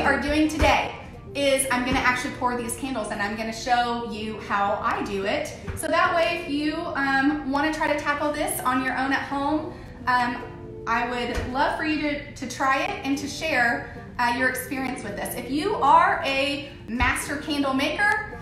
we are doing today is I'm gonna actually pour these candles and I'm gonna show you how I do it. So that way if you um, wanna try to tackle this on your own at home, um, I would love for you to, to try it and to share uh, your experience with this. If you are a master candle maker,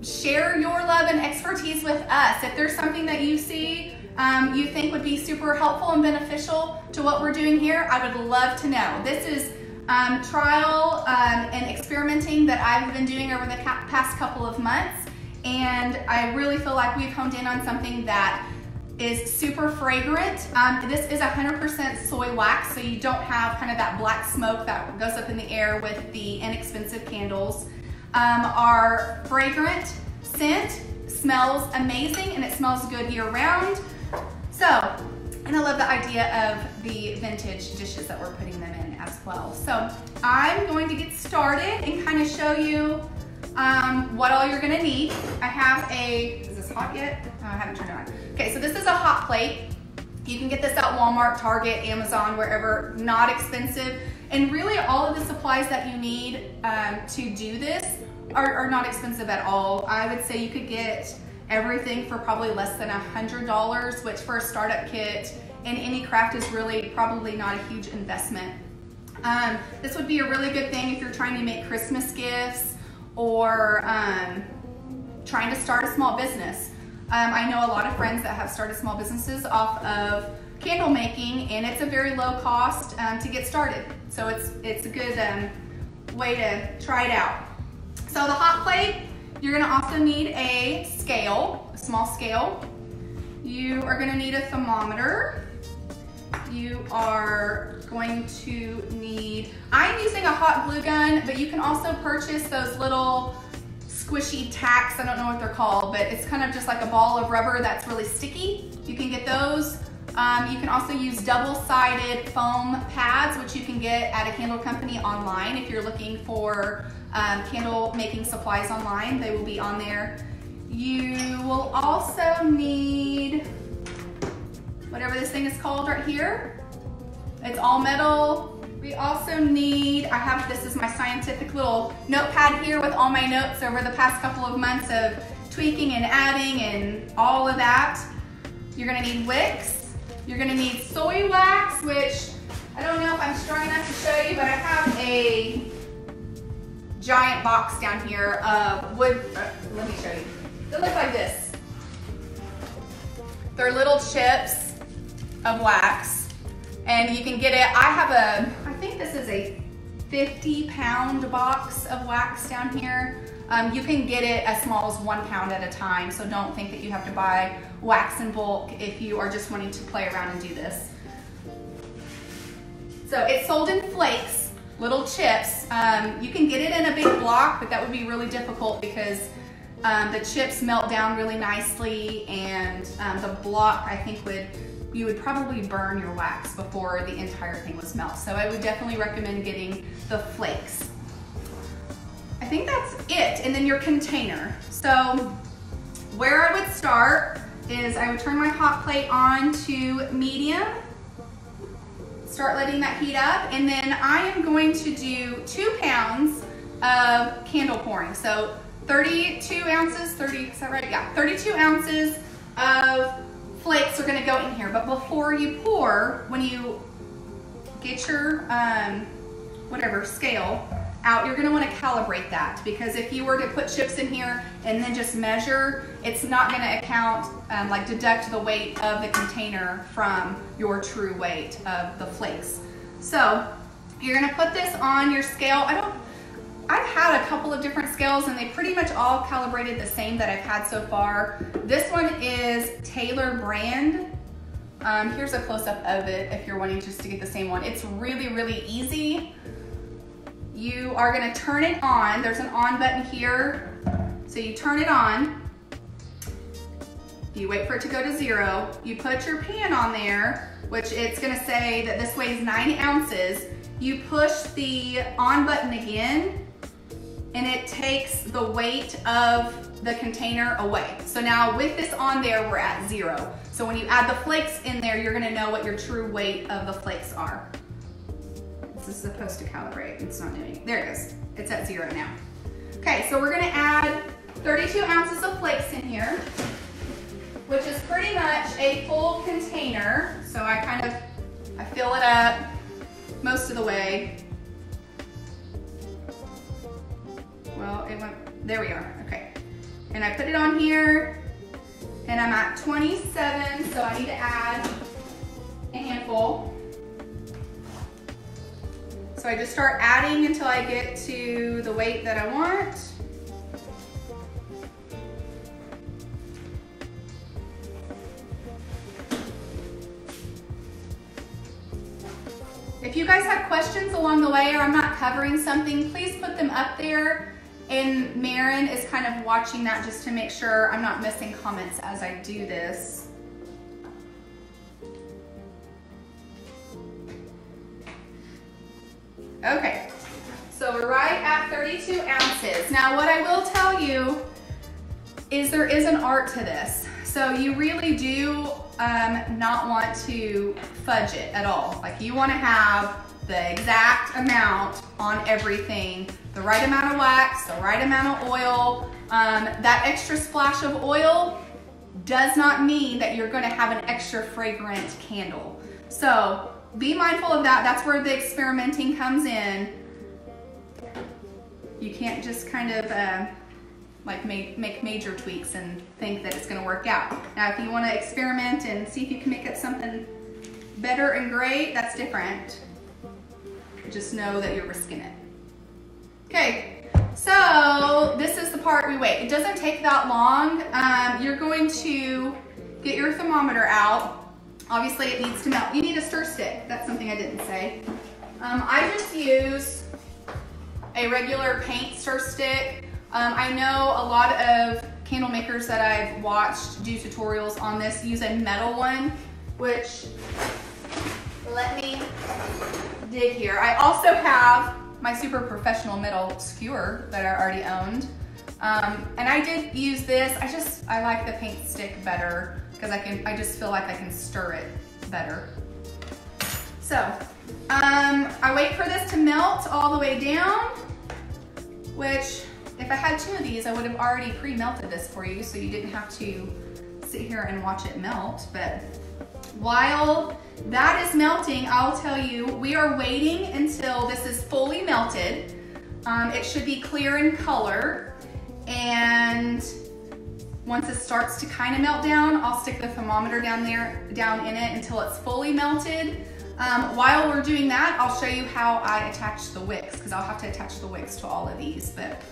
share your love and expertise with us. If there's something that you see um, you think would be super helpful and beneficial to what we're doing here, I would love to know. This is um, trial um, and experimenting that I've been doing over the past couple of months. And I really feel like we've honed in on something that is super fragrant. Um, this is 100% soy wax, so you don't have kind of that black smoke that goes up in the air with the inexpensive candles. Um, our fragrant scent smells amazing and it smells good year round. So, and I love the idea of the vintage dishes that we're putting them in as well. So I'm going to get started and kind of show you um, what all you're gonna need. I have a, is this hot yet? Oh, I haven't turned it on. Okay, so this is a hot plate. You can get this at Walmart, Target, Amazon, wherever, not expensive. And really all of the supplies that you need um, to do this are, are not expensive at all. I would say you could get everything for probably less than a $100, which for a startup kit in any craft is really probably not a huge investment. Um, this would be a really good thing if you're trying to make Christmas gifts or um, trying to start a small business. Um, I know a lot of friends that have started small businesses off of candle making and it's a very low cost um, to get started. So it's, it's a good um, way to try it out. So the hot plate, you're gonna also need a scale, a small scale. You are gonna need a thermometer. You are going to need, I'm using a hot glue gun, but you can also purchase those little squishy tacks, I don't know what they're called, but it's kind of just like a ball of rubber that's really sticky. You can get those. Um, you can also use double-sided foam pads, which you can get at a candle company online if you're looking for um, candle making supplies online. They will be on there. You will also need whatever this thing is called right here. It's all metal. We also need, I have, this is my scientific little notepad here with all my notes over the past couple of months of tweaking and adding and all of that. You're gonna need wicks. You're gonna need soy wax, which I don't know if I'm strong enough to show you, but I have a giant box down here of wood, uh, let me show you. They look like this. They're little chips of wax and you can get it, I have a, I think this is a 50 pound box of wax down here. Um, you can get it as small as one pound at a time, so don't think that you have to buy wax in bulk if you are just wanting to play around and do this. So it's sold in flakes, little chips. Um, you can get it in a big block, but that would be really difficult because um, the chips melt down really nicely and um, the block I think would, you would probably burn your wax before the entire thing was melt. So I would definitely recommend getting the flakes. I think that's it. And then your container. So where I would start is I would turn my hot plate on to medium Start letting that heat up. And then I am going to do two pounds of candle pouring. So 32 ounces, 30, is that right? Yeah, 32 ounces of flakes are gonna go in here. But before you pour, when you get your, um, whatever, scale, out, you're gonna wanna calibrate that because if you were to put chips in here and then just measure, it's not gonna account, um, like deduct the weight of the container from your true weight of the flakes. So you're gonna put this on your scale. I don't, I've had a couple of different scales and they pretty much all calibrated the same that I've had so far. This one is Taylor brand. Um, here's a close-up of it if you're wanting just to get the same one. It's really, really easy you are gonna turn it on. There's an on button here. So you turn it on. You wait for it to go to zero. You put your pan on there, which it's gonna say that this weighs nine ounces. You push the on button again, and it takes the weight of the container away. So now with this on there, we're at zero. So when you add the flakes in there, you're gonna know what your true weight of the flakes are This is supposed to calibrate. It's not doing it. There it is. It's at zero now. Okay, so we're gonna add 32 ounces of flakes in here, which is pretty much a full container. So I kind of, I fill it up most of the way. Well, it went, there we are, okay. And I put it on here, and I'm at 27, so I need to add a handful. So I just start adding until I get to the weight that I want. If you guys have questions along the way or I'm not covering something, please put them up there. And Marin is kind of watching that just to make sure I'm not missing comments as I do this. 32 ounces. Now what I will tell you is there is an art to this. So you really do um, not want to fudge it at all. Like you wanna have the exact amount on everything, the right amount of wax, the right amount of oil. Um, that extra splash of oil does not mean that you're gonna have an extra fragrant candle. So be mindful of that. That's where the experimenting comes in. You can't just kind of uh, like make, make major tweaks and think that it's gonna work out. Now, if you wanna experiment and see if you can make it something better and great, that's different. Just know that you're risking it. Okay, so this is the part we wait. It doesn't take that long. Um, you're going to get your thermometer out Obviously it needs to melt. You need a stir stick. That's something I didn't say. Um, I just use a regular paint stir stick. Um, I know a lot of candle makers that I've watched do tutorials on this use a metal one, which let me dig here. I also have my super professional metal skewer that I already owned. Um, and I did use this. I just, I like the paint stick better because I can, I just feel like I can stir it better. So, um, I wait for this to melt all the way down, which if I had two of these, I would have already pre-melted this for you so you didn't have to sit here and watch it melt. But while that is melting, I'll tell you, we are waiting until this is fully melted. Um, it should be clear in color and once it starts to kind of melt down, I'll stick the thermometer down there, down in it until it's fully melted. Um, while we're doing that, I'll show you how I attach the wicks because I'll have to attach the wicks to all of these. But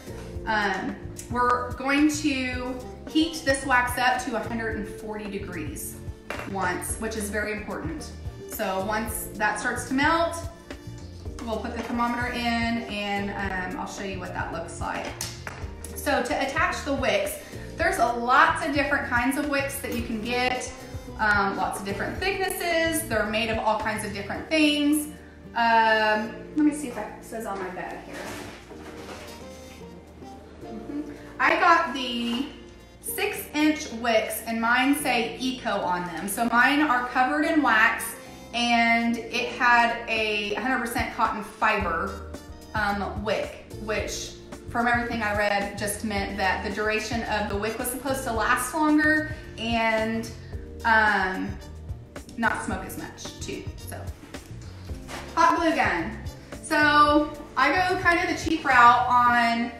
um, we're going to heat this wax up to 140 degrees once, which is very important. So once that starts to melt, we'll put the thermometer in and um, I'll show you what that looks like. So to attach the wicks, there's a lots of different kinds of wicks that you can get, um, lots of different thicknesses. They're made of all kinds of different things. Um, let me see if that says on my bag here. Mm -hmm. I got the six inch wicks and mine say eco on them. So mine are covered in wax and it had a 100% cotton fiber um, wick, which from everything I read, just meant that the duration of the wick was supposed to last longer and um, not smoke as much too, so. Hot glue gun. So I go kind of the cheap route on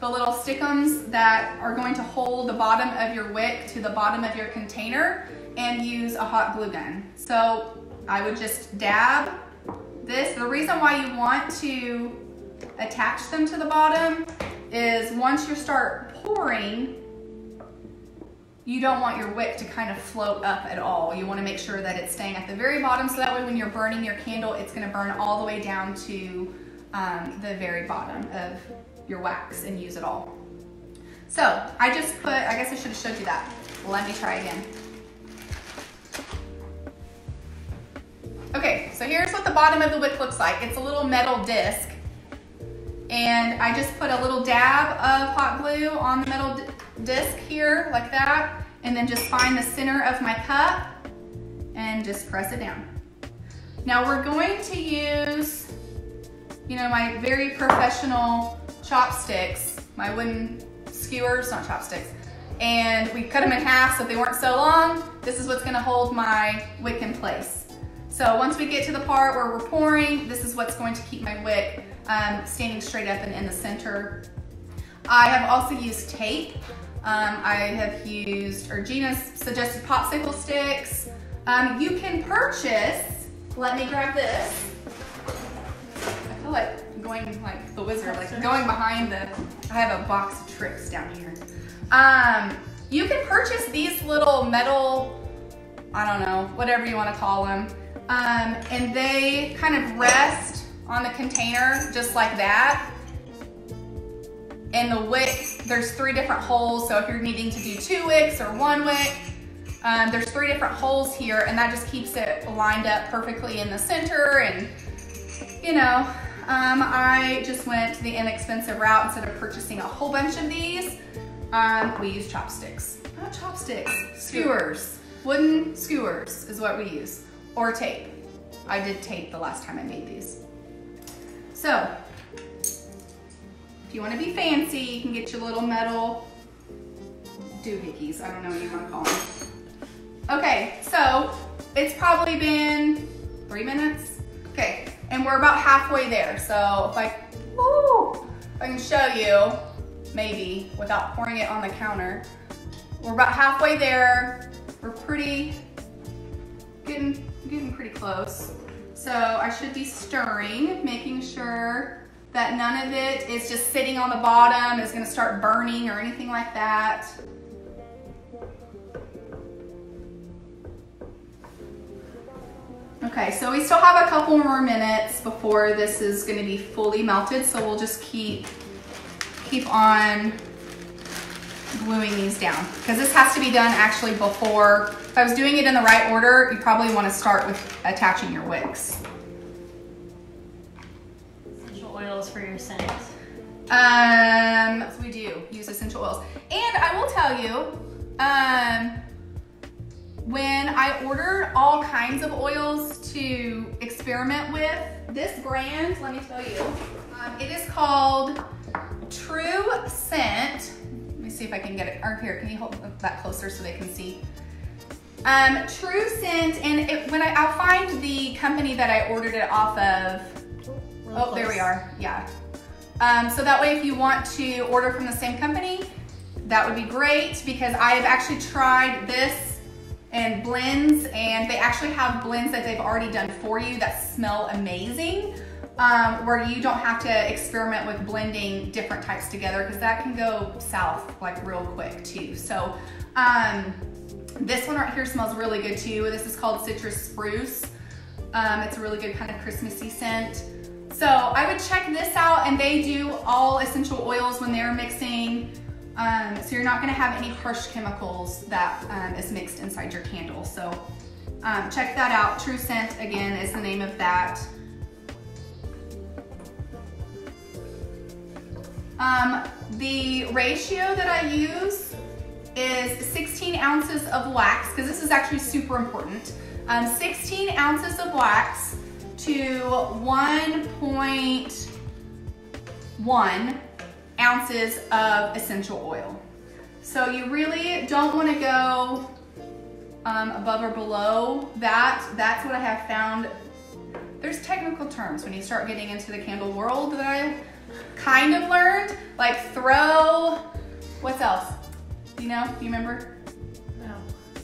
the little stickums that are going to hold the bottom of your wick to the bottom of your container and use a hot glue gun. So I would just dab this. The reason why you want to attach them to the bottom is once you start pouring, you don't want your wick to kind of float up at all. You wanna make sure that it's staying at the very bottom so that way when you're burning your candle, it's gonna burn all the way down to um, the very bottom of your wax and use it all. So I just put, I guess I should have showed you that. Let me try again. Okay, so here's what the bottom of the wick looks like. It's a little metal disc and I just put a little dab of hot glue on the metal disc here, like that, and then just find the center of my cup and just press it down. Now we're going to use you know, my very professional chopsticks, my wooden skewers, not chopsticks, and we cut them in half so they weren't so long. This is what's gonna hold my wick in place. So once we get to the part where we're pouring, this is what's going to keep my wick um, standing straight up and in the center. I have also used tape. Um, I have used Ergina's suggested popsicle sticks. Um, you can purchase, let me grab this. I feel like going like the wizard, like going behind the, I have a box of tricks down here. Um, you can purchase these little metal, I don't know, whatever you wanna call them. Um, and they kind of rest on the container just like that. And the wick, there's three different holes. So if you're needing to do two wicks or one wick, um, there's three different holes here and that just keeps it lined up perfectly in the center. And you know, um, I just went the inexpensive route instead of purchasing a whole bunch of these. Um, we use chopsticks, not chopsticks, skewers. Wooden skewers is what we use, or tape. I did tape the last time I made these. So, if you wanna be fancy, you can get your little metal doohickeys. I don't know what you wanna call them. Okay, so it's probably been three minutes. Okay, and we're about halfway there. So if I, woo, if I can show you, maybe without pouring it on the counter, we're about halfway there. We're pretty, getting, getting pretty close. So I should be stirring, making sure that none of it is just sitting on the bottom, is gonna start burning or anything like that. Okay, so we still have a couple more minutes before this is gonna be fully melted, so we'll just keep, keep on gluing these down because this has to be done actually before, if I was doing it in the right order, you probably wanna start with attaching your wicks. Oils for your scent. Um, so we do use essential oils. And I will tell you, um, when I ordered all kinds of oils to experiment with, this brand, let me tell you, um, it is called True Scent. Let me see if I can get it, or here, can you hold that closer so they can see? Um, True Scent, and it, when I, I'll find the company that I ordered it off of. Oh, there we are, yeah. Um, so that way if you want to order from the same company, that would be great because I have actually tried this and blends and they actually have blends that they've already done for you that smell amazing um, where you don't have to experiment with blending different types together because that can go south like real quick too. So um, this one right here smells really good too. This is called Citrus Spruce. Um, it's a really good kind of Christmassy scent. So I would check this out and they do all essential oils when they're mixing. Um, so you're not gonna have any harsh chemicals that um, is mixed inside your candle. So um, check that out. True Scent, again, is the name of that. Um, the ratio that I use is 16 ounces of wax, because this is actually super important. Um, 16 ounces of wax to 1.1 ounces of essential oil. So you really don't want to go um, above or below that. That's what I have found. There's technical terms when you start getting into the candle world that I kind of learned, like throw, what's else? You know, you remember? No,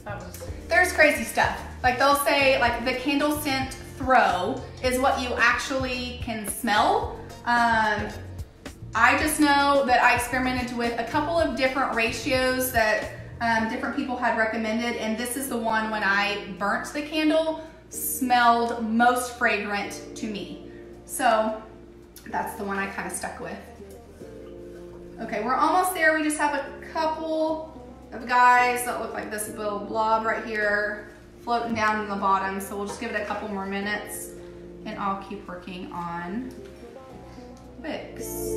that was. There's crazy stuff. Like they'll say like the candle scent throw is what you actually can smell. Um, I just know that I experimented with a couple of different ratios that um, different people had recommended, and this is the one when I burnt the candle, smelled most fragrant to me. So that's the one I kind of stuck with. Okay, we're almost there. We just have a couple of guys that look like this little blob right here floating down in the bottom. So we'll just give it a couple more minutes and I'll keep working on wicks.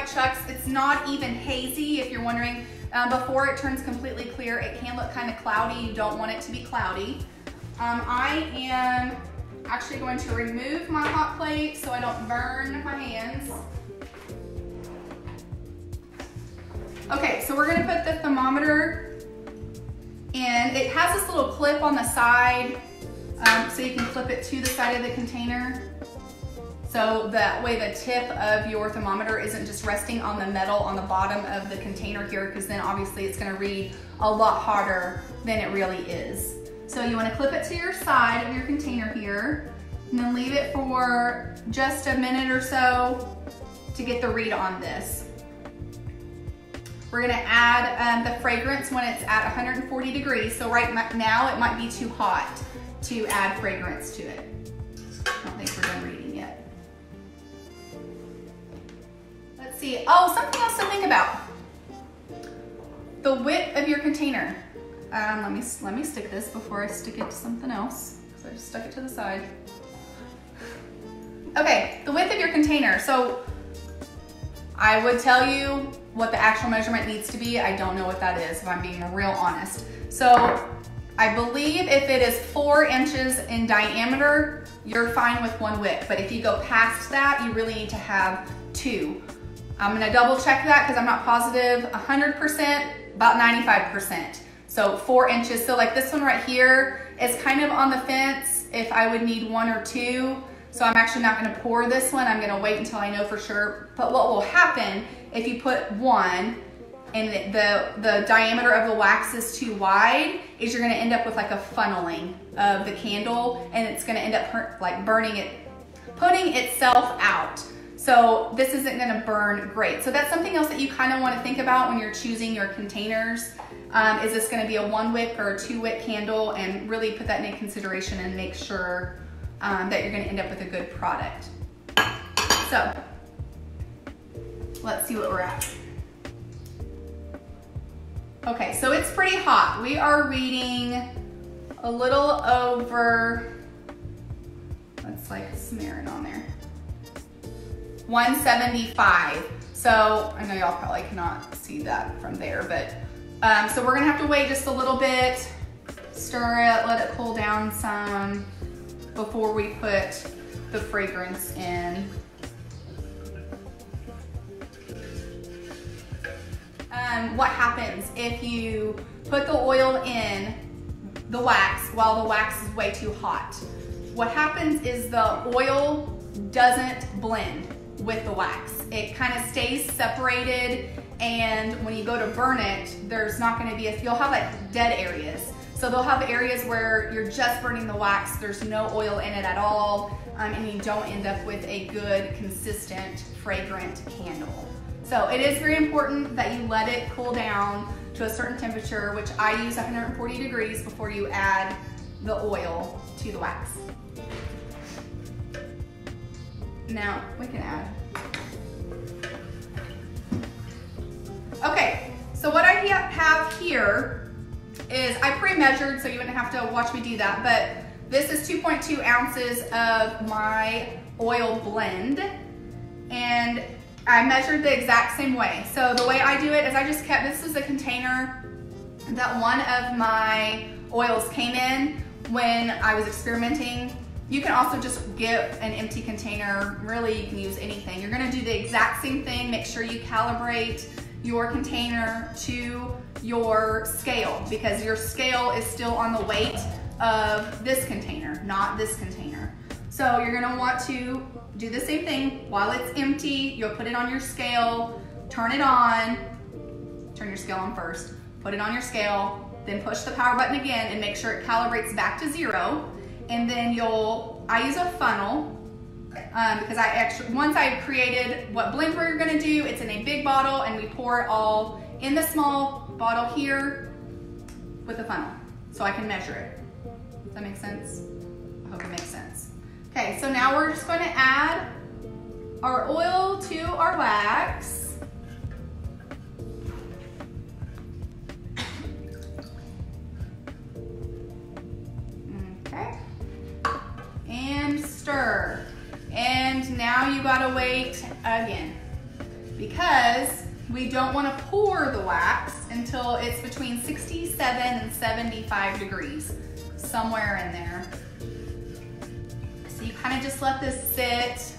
White chucks. It's not even hazy if you're wondering. Um, before it turns completely clear, it can look kind of cloudy. You don't want it to be cloudy. Um, I am actually going to remove my hot plate so I don't burn my hands. Okay, so we're gonna put the thermometer in. It has this little clip on the side um, so you can clip it to the side of the container. So that way the tip of your thermometer isn't just resting on the metal on the bottom of the container here because then obviously it's gonna read a lot hotter than it really is. So you wanna clip it to your side of your container here and then leave it for just a minute or so to get the read on this. We're gonna add um, the fragrance when it's at 140 degrees. So right now it might be too hot to add fragrance to it. I don't think see, oh, something else to think about. The width of your container. Um, let me let me stick this before I stick it to something else because I just stuck it to the side. Okay, the width of your container. So I would tell you what the actual measurement needs to be. I don't know what that is, if I'm being real honest. So I believe if it is four inches in diameter, you're fine with one wick. But if you go past that, you really need to have two. I'm gonna double check that because I'm not positive 100%, about 95%. So four inches, so like this one right here is kind of on the fence if I would need one or two. So I'm actually not gonna pour this one. I'm gonna wait until I know for sure. But what will happen if you put one and the, the diameter of the wax is too wide is you're gonna end up with like a funneling of the candle and it's gonna end up like burning it, putting itself out. So this isn't gonna burn great. So that's something else that you kind of wanna think about when you're choosing your containers. Um, is this gonna be a one wick or a two wick candle and really put that into consideration and make sure um, that you're gonna end up with a good product. So let's see what we're at. Okay, so it's pretty hot. We are reading a little over, let's like smear it on there, 175. So I know y'all probably cannot see that from there, but um, so we're gonna have to wait just a little bit, stir it, let it cool down some before we put the fragrance in. Um, what happens if you put the oil in the wax while the wax is way too hot? What happens is the oil doesn't blend with the wax. It kind of stays separated and when you go to burn it, there's not gonna be, a, you'll have like dead areas. So they'll have areas where you're just burning the wax, there's no oil in it at all, um, and you don't end up with a good, consistent, fragrant candle. So it is very important that you let it cool down to a certain temperature, which I use 140 degrees before you add the oil to the wax. Now, we can add. Okay, so what I have here is I pre-measured, so you wouldn't have to watch me do that, but this is 2.2 ounces of my oil blend. And I measured the exact same way. So the way I do it is I just kept, this is a container that one of my oils came in when I was experimenting. You can also just get an empty container. Really, you can use anything. You're gonna do the exact same thing. Make sure you calibrate your container to your scale because your scale is still on the weight of this container, not this container. So you're gonna want to do the same thing. While it's empty, you'll put it on your scale, turn it on, turn your scale on first, put it on your scale, then push the power button again and make sure it calibrates back to zero and then you'll, I use a funnel um, because I actually, once I've created what blend we're gonna do, it's in a big bottle and we pour it all in the small bottle here with a funnel so I can measure it. Does that make sense? I hope it makes sense. Okay, so now we're just gonna add our oil to our wax. Okay you gotta wait again because we don't wanna pour the wax until it's between 67 and 75 degrees, somewhere in there. So you kind of just let this sit,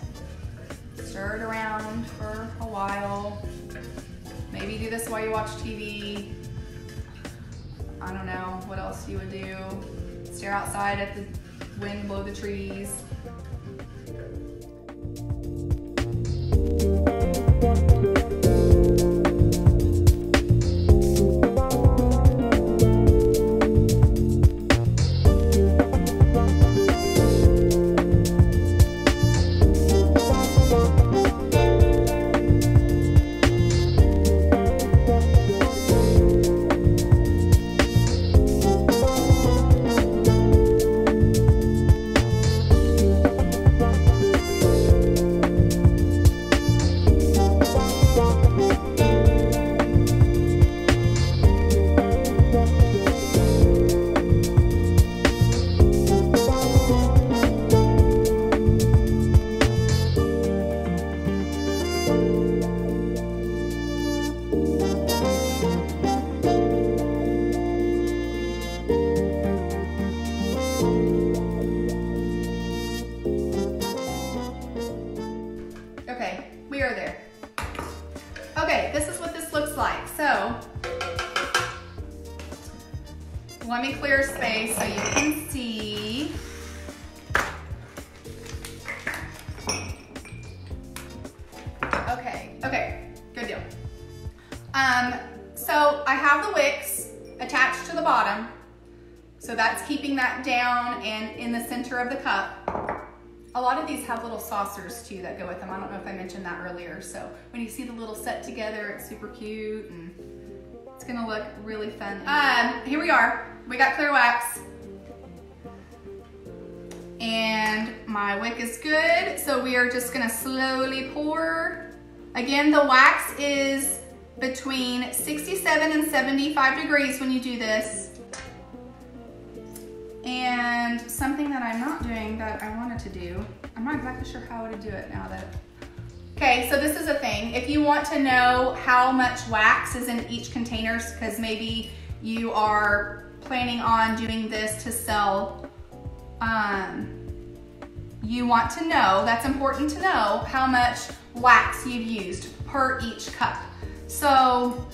stir it around for a while. Maybe do this while you watch TV. I don't know what else you would do. Stare outside at the wind blow the trees. Have the wicks attached to the bottom. So that's keeping that down and in the center of the cup. A lot of these have little saucers too that go with them. I don't know if I mentioned that earlier. So when you see the little set together, it's super cute and it's gonna look really fun. Um, here we are. We got clear wax. And my wick is good. So we are just gonna slowly pour. Again, the wax is between 67 and 75 degrees when you do this. And something that I'm not doing that I wanted to do, I'm not exactly sure how to do it now that. Okay, so this is a thing. If you want to know how much wax is in each container, because maybe you are planning on doing this to sell, um, you want to know, that's important to know, how much wax you've used per each cup. So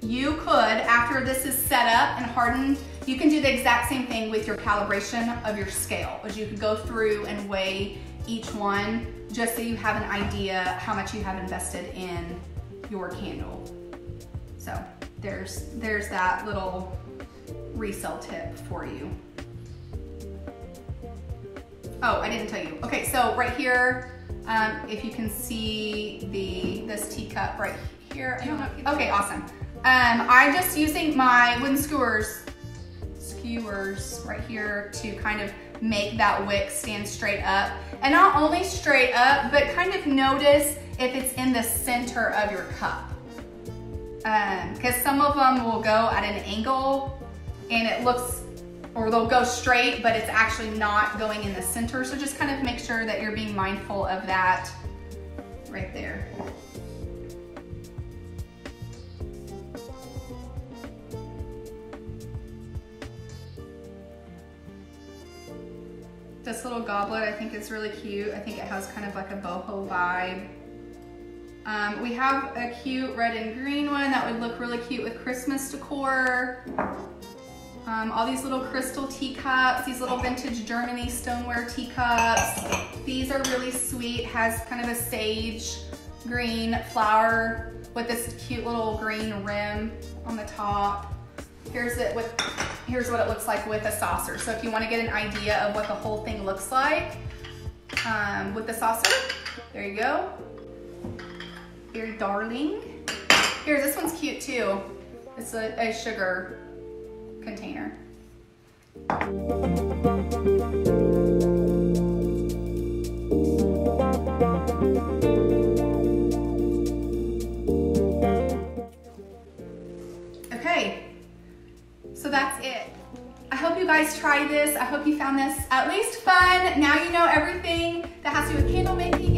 you could, after this is set up and hardened, you can do the exact same thing with your calibration of your scale, as you could go through and weigh each one just so you have an idea how much you have invested in your candle. So there's, there's that little resale tip for you. Oh, I didn't tell you. Okay, so right here, um, if you can see the this teacup right here. Don't know if okay, awesome. Um, I'm just using my wooden skewers skewers right here to kind of make that wick stand straight up. And not only straight up, but kind of notice if it's in the center of your cup. Because um, some of them will go at an angle and it looks, or they'll go straight, but it's actually not going in the center. So just kind of make sure that you're being mindful of that right there. This little goblet I think is really cute. I think it has kind of like a boho vibe. Um, we have a cute red and green one that would look really cute with Christmas decor. Um, all these little crystal teacups, these little vintage Germany stoneware teacups. These are really sweet, has kind of a sage green flower with this cute little green rim on the top. Here's it with, here's what it looks like with a saucer. So if you wanna get an idea of what the whole thing looks like um, with the saucer, there you go. Very darling. Here, this one's cute too. It's a, a sugar container. So that's it. I hope you guys try this. I hope you found this at least fun. Now you know everything that has to do with candle making